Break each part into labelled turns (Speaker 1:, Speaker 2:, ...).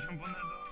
Speaker 1: 전부 나도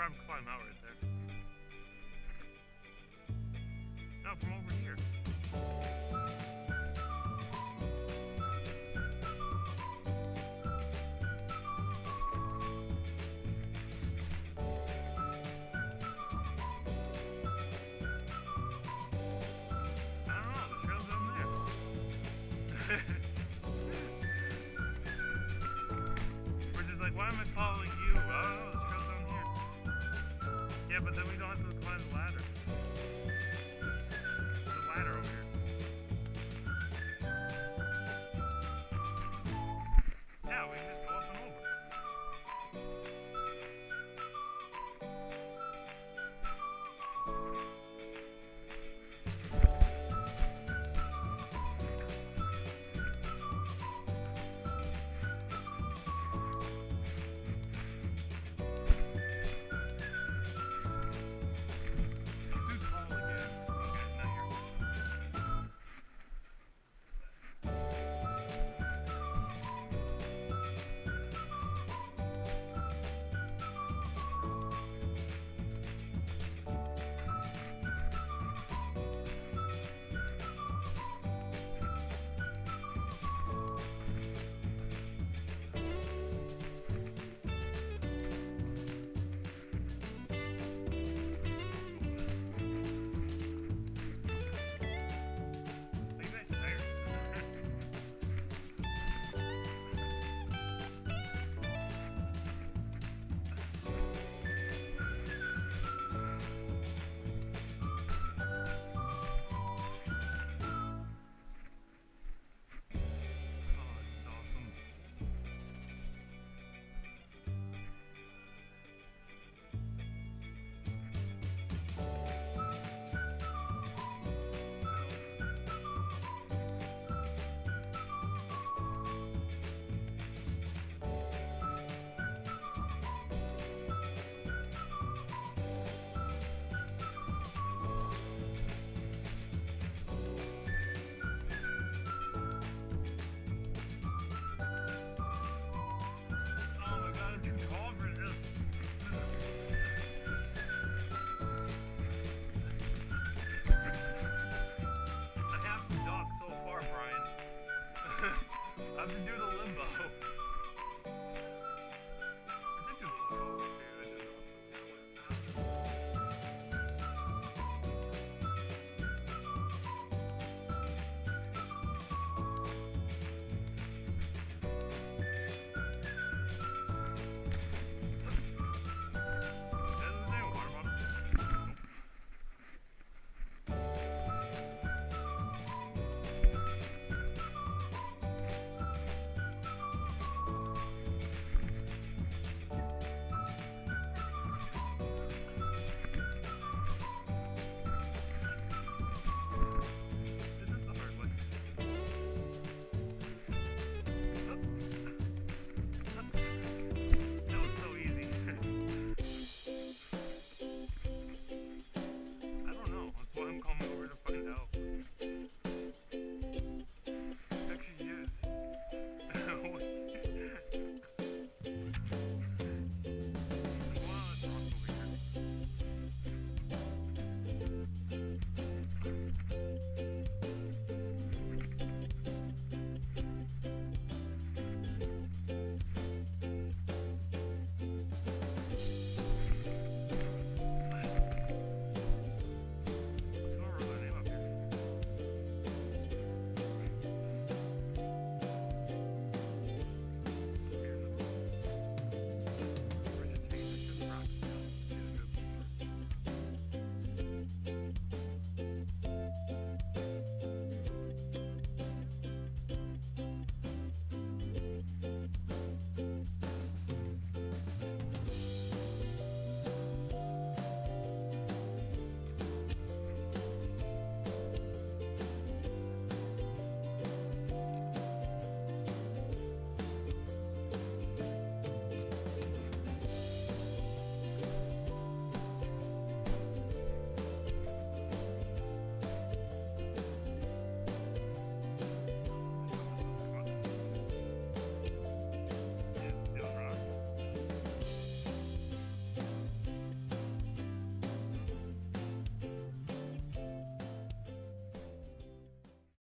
Speaker 1: probably climb out but then